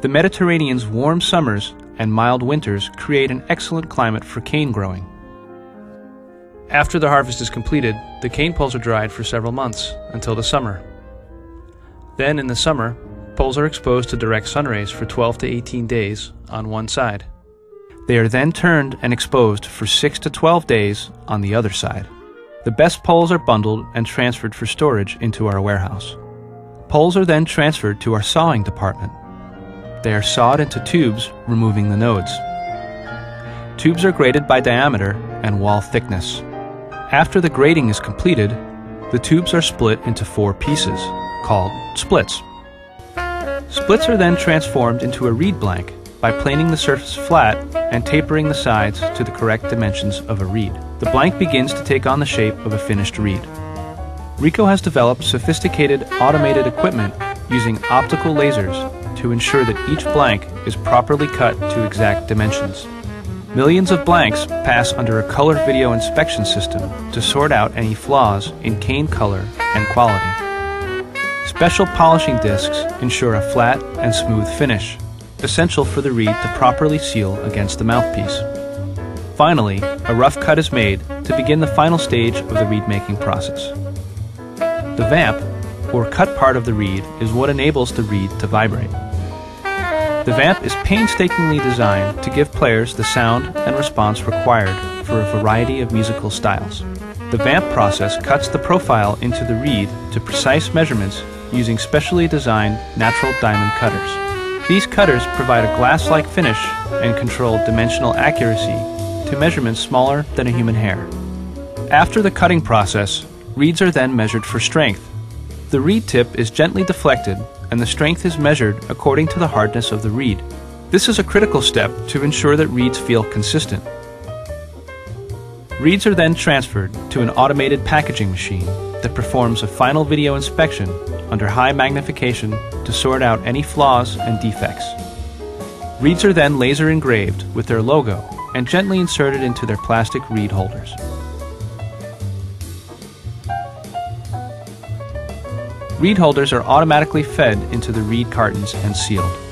The Mediterranean's warm summers and mild winters create an excellent climate for cane growing. After the harvest is completed, the cane poles are dried for several months until the summer. Then, in the summer, poles are exposed to direct sun rays for 12 to 18 days on one side. They are then turned and exposed for 6 to 12 days on the other side. The best poles are bundled and transferred for storage into our warehouse. Poles are then transferred to our sawing department. They are sawed into tubes, removing the nodes. Tubes are graded by diameter and wall thickness. After the grading is completed, the tubes are split into four pieces, called splits. Splits are then transformed into a reed blank by planing the surface flat and tapering the sides to the correct dimensions of a reed. The blank begins to take on the shape of a finished reed. Rico has developed sophisticated automated equipment using optical lasers to ensure that each blank is properly cut to exact dimensions. Millions of blanks pass under a color video inspection system to sort out any flaws in cane color and quality. Special polishing discs ensure a flat and smooth finish, essential for the reed to properly seal against the mouthpiece. Finally, a rough cut is made to begin the final stage of the reed making process. The vamp, or cut part of the reed, is what enables the reed to vibrate. The Vamp is painstakingly designed to give players the sound and response required for a variety of musical styles. The Vamp process cuts the profile into the reed to precise measurements using specially designed natural diamond cutters. These cutters provide a glass-like finish and control dimensional accuracy to measurements smaller than a human hair. After the cutting process, reeds are then measured for strength. The reed tip is gently deflected and the strength is measured according to the hardness of the reed. This is a critical step to ensure that reeds feel consistent. Reeds are then transferred to an automated packaging machine that performs a final video inspection under high magnification to sort out any flaws and defects. Reeds are then laser engraved with their logo and gently inserted into their plastic reed holders. Reed holders are automatically fed into the reed cartons and sealed.